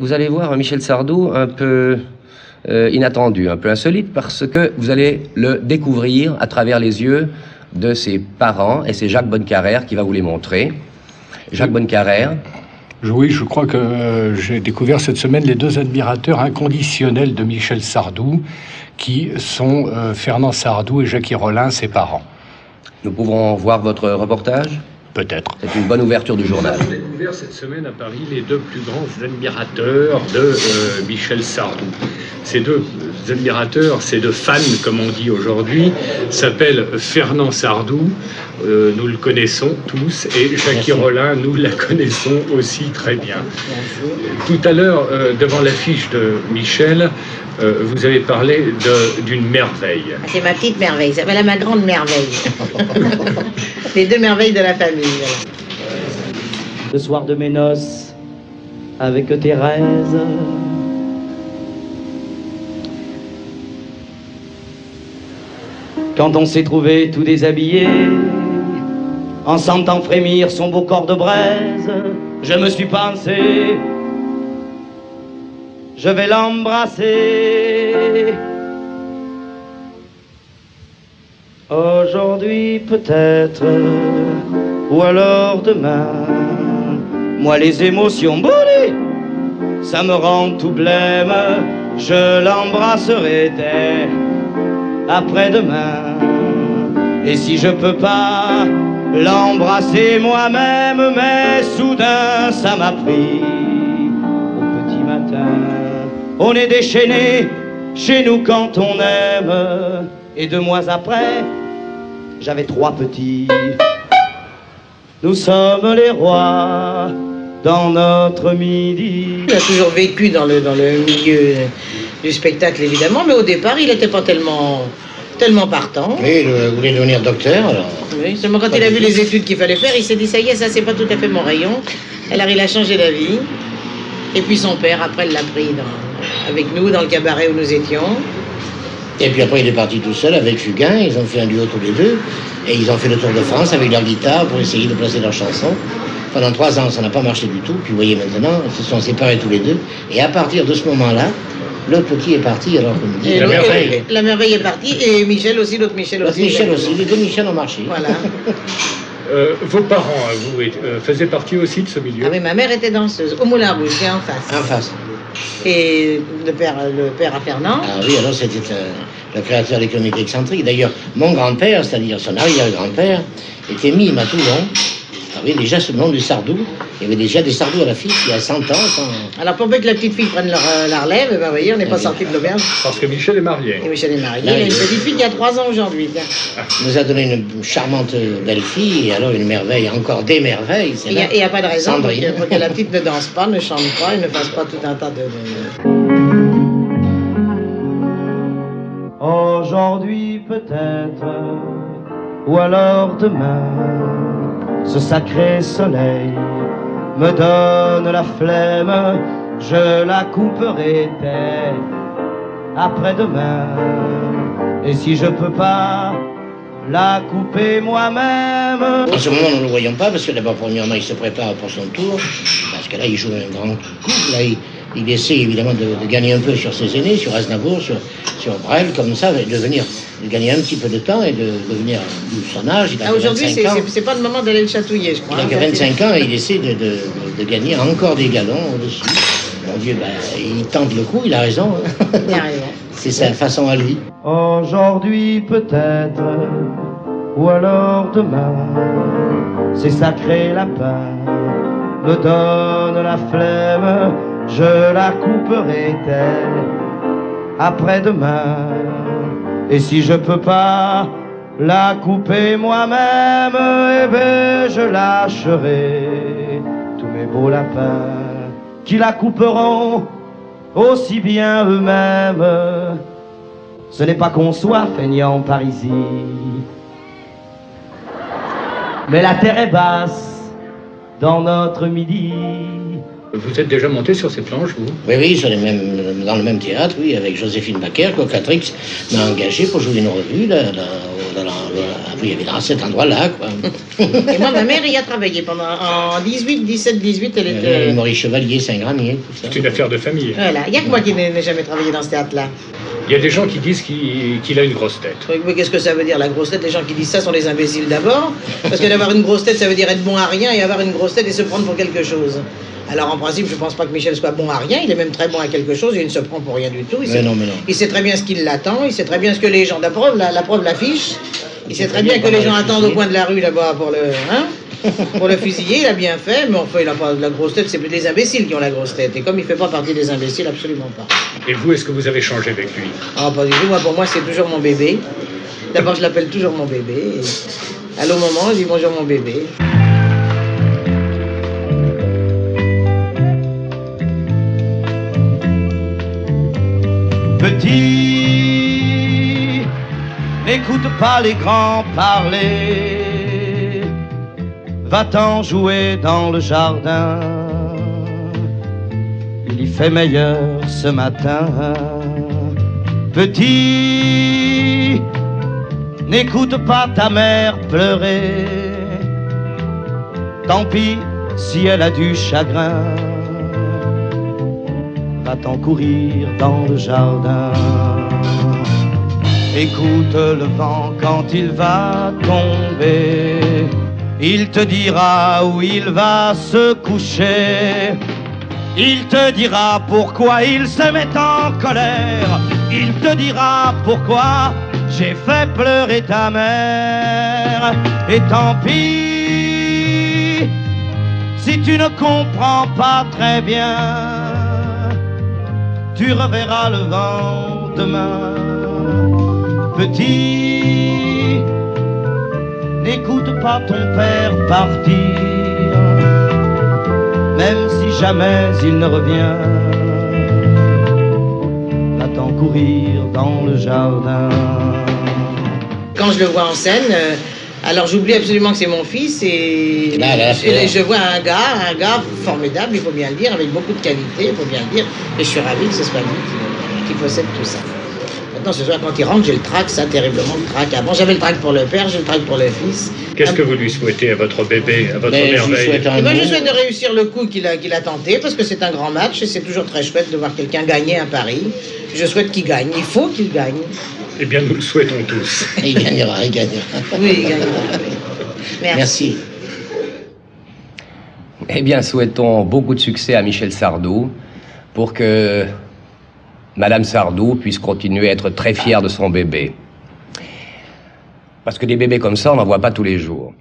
Vous allez voir Michel Sardou un peu euh, inattendu, un peu insolite, parce que vous allez le découvrir à travers les yeux de ses parents, et c'est Jacques Bonnecarrère qui va vous les montrer. Jacques Bonnecarrère. Oui, je crois que euh, j'ai découvert cette semaine les deux admirateurs inconditionnels de Michel Sardou, qui sont euh, Fernand Sardou et Jacques Rollin, ses parents. Nous pouvons voir votre reportage? Peut-être. C'est une bonne ouverture du journal. Découvert cette semaine à Paris les deux plus grands admirateurs de euh, Michel Sardou. Ces deux admirateurs, ces deux fans, comme on dit aujourd'hui, s'appellent Fernand Sardou, euh, nous le connaissons tous, et Jackie Rollin, nous la connaissons aussi très bien. Tout à l'heure, euh, devant l'affiche de Michel, vous avez parlé d'une merveille. C'est ma petite merveille, ça s'appelle ma grande merveille. Les deux merveilles de la famille. Le soir de mes noces, avec Thérèse. Quand on s'est trouvé tout déshabillé, en sentant frémir son beau corps de braise, je me suis pensé, je vais l'embrasser. Aujourd'hui peut-être, ou alors demain. Moi les émotions brûlées, ça me rend tout blême. Je l'embrasserai dès après-demain. Et si je peux pas l'embrasser moi-même, mais soudain ça m'a pris au petit matin. On est déchaîné chez nous quand on aime. Et deux mois après, j'avais trois petits. Nous sommes les rois dans notre midi. Il a toujours vécu dans le, dans le milieu du spectacle, évidemment, mais au départ, il n'était pas tellement, tellement partant. Oui, il voulait devenir docteur, alors. Oui, seulement quand il a vu les études qu'il fallait faire, il s'est dit, ça y est, ça, c'est pas tout à fait mon rayon. Alors, il a changé d'avis. Et puis, son père, après, l'a pris avec nous dans le cabaret où nous étions. Et puis après, il est parti tout seul avec Fugain, ils ont fait un duo tous les deux, et ils ont fait le tour de France avec leur guitare pour essayer de placer leurs chansons. Pendant trois ans, ça n'a pas marché du tout, puis vous voyez maintenant, ils se sont séparés tous les deux, et à partir de ce moment-là, le petit est parti, alors comme dit, la merveille. La merveille est partie, et Michel aussi, l'autre Michel aussi. Michel aussi, les deux Michel ont marché. Voilà. Euh, vos parents, vous, euh, faisaient partie aussi de ce milieu Ah oui, ma mère était danseuse, au Moulin Rouge, en face. En face. Et le père, le père à Fernand Ah oui, alors c'était le créateur des comiques excentriques. D'ailleurs, mon grand-père, c'est-à-dire son arrière-grand-père, était mime à Toulon avait déjà ce nom du Sardou. Il y avait déjà des Sardous à la fille il y a 100 ans. Alors pour peu que la petite fille prenne euh, la relève, ben, vous voyez, on n'est pas sorti de l'auberge. Parce que Michel est marié. Et Michel est marié. Il a une petite fille qui a 3 ans aujourd'hui. Il nous a donné une charmante belle fille, et alors une merveille, encore des merveilles. Il n'y a, pas de raison pour que, la petite ne danse pas, ne chante pas et ne fasse pas tout un tas de... Aujourd'hui peut-être, ou alors demain ce sacré soleil me donne la flemme, je la couperai dès après-demain. Et si je peux pas la couper moi-même. En ce moment, nous ne le voyons pas parce que d'abord, premièrement, il se prépare pour son tour, parce que là, il joue un grand coup. Essaie évidemment de, gagner un peu sur ses aînés, sur Aznavour, sur, sur Brel, comme ça, de venir de gagner un petit peu de temps et de devenir de son âge. Ah, Aujourd'hui, c'est pas le moment d'aller le chatouiller, je crois. Il a 25 ans et il essaie de, de, de gagner encore des galons au-dessus. Mon Dieu, ben, il tente le coup, il a raison. Hein. Il a raison. c'est sa façon à lui. Aujourd'hui peut-être, ou alors demain, ces sacrés lapins me donnent la flemme, je la couperai telle après-demain. Et si je peux pas la couper moi-même, eh ben je lâcherai tous mes beaux lapins qui la couperont aussi bien eux-mêmes. Ce n'est pas qu'on soit feignant par ici, mais la terre est basse dans notre midi. Vous êtes déjà monté sur ces planches, vous? Oui, oui, sur les mêmes, dans le même théâtre, oui, avec Joséphine Baker, Cocatrix m'a engagé pour jouer une revue, là, là, dans, oui, évidemment, à cet endroit-là, quoi. Et moi, ma mère y a travaillé pendant, en 18, 17, 18, elle était... Euh, Maurice Chevalier, Saint-Granier, tout ça. C'est une affaire de famille. Voilà, il n'y a que moi qui n'ai jamais travaillé dans ce théâtre-là. Il y a des gens qui disent qu'il a une grosse tête. Oui, Mais qu'est-ce que ça veut dire, la grosse tête? Les gens qui disent ça sont des imbéciles d'abord. Parce que d'avoir une grosse tête, ça veut dire être bon à rien, et avoir une grosse tête et se prendre pour quelque chose. Alors en principe, je pense pas que Michel soit bon à rien, il est même très bon à quelque chose, et il ne se prend pour rien du tout. Il, Mais sait, non, mais non. il sait très bien ce qui l'attend, il sait très bien ce que les gens... La preuve, la, la preuve l'affiche. Il sait très bien que les gens attendent au coin de la rue là-bas pour le... Hein? pour le fusiller, il a bien fait, mais enfin, il a pas de la grosse tête, c'est plus des imbéciles qui ont la grosse tête. Et comme il fait pas partie des imbéciles, absolument pas. Et vous, est-ce que vous avez changé avec lui? Ah, pas du tout. Moi, pour moi, c'est toujours mon bébé. D'abord, je l'appelle toujours mon bébé. Et à l'au moment, je dis bonjour, mon bébé. Petit, n'écoute pas les grands parler. Va-t'en jouer dans le jardin. Il y fait meilleur ce matin. Petit, n'écoute pas ta mère pleurer. Tant pis si elle a du chagrin va-t'en courir dans le jardin. Écoute le vent quand il va tomber, il te dira où il va se coucher. Il te dira pourquoi il se met en colère. Il te dira pourquoi j'ai fait pleurer ta mère. Et tant pis si tu ne comprends pas très bien tu reverras le vent demain. Petit, n'écoute pas ton père partir, même si jamais il ne revient. Va-t'en courir dans le jardin. Quand je le vois en scène, euh, alors j'oublie absolument que c'est mon fils et, Là, là, c'est et là. je vois un gars, un gars formidable, il faut bien le dire, avec beaucoup de qualité, il faut bien le dire. Et je suis ravi que ce soit lui qui, qui possède tout ça. Maintenant, ce soir, quand il rentre, j'ai le trac, ça, terriblement le trac. Avant, j'avais le trac pour le père, j'ai le trac pour le fils. Qu'est-ce Ah, que vous lui souhaitez à votre bébé, à votre Mais je lui merveille souhaite un Eh ben, je bon- souhaite de réussir le coup qu'il a, qu'il a tenté, parce que c'est un grand match et c'est toujours très chouette de voir quelqu'un gagner un pari. Je souhaite qu'il gagne. Il faut qu'il gagne. Eh bien, nous le souhaitons tous. Il gagnera, il gagnera. Oui, il gagnera. Merci. Merci. Eh bien, souhaitons beaucoup de succès à Michel Sardou pour que Madame Sardou puisse continuer à être très fière de son bébé. Parce que des bébés comme ça, on n'en voit pas tous les jours.